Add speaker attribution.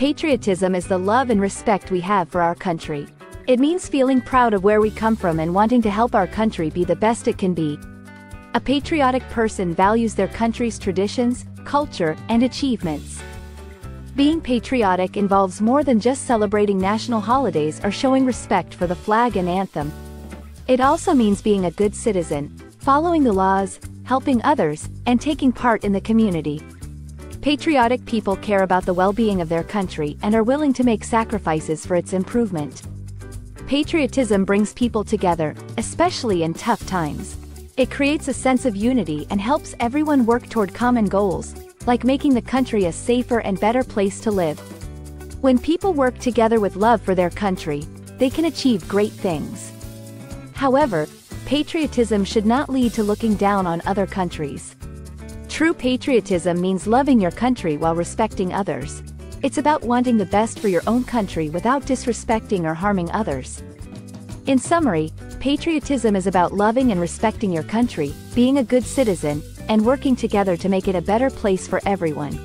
Speaker 1: Patriotism is the love and respect we have for our country. It means feeling proud of where we come from and wanting to help our country be the best it can be. A patriotic person values their country's traditions, culture, and achievements. Being patriotic involves more than just celebrating national holidays or showing respect for the flag and anthem. It also means being a good citizen, following the laws, helping others, and taking part in the community. Patriotic people care about the well-being of their country and are willing to make sacrifices for its improvement. Patriotism brings people together, especially in tough times. It creates a sense of unity and helps everyone work toward common goals, like making the country a safer and better place to live. When people work together with love for their country, they can achieve great things. However, patriotism should not lead to looking down on other countries. True patriotism means loving your country while respecting others. It's about wanting the best for your own country without disrespecting or harming others. In summary, patriotism is about loving and respecting your country, being a good citizen, and working together to make it a better place for everyone.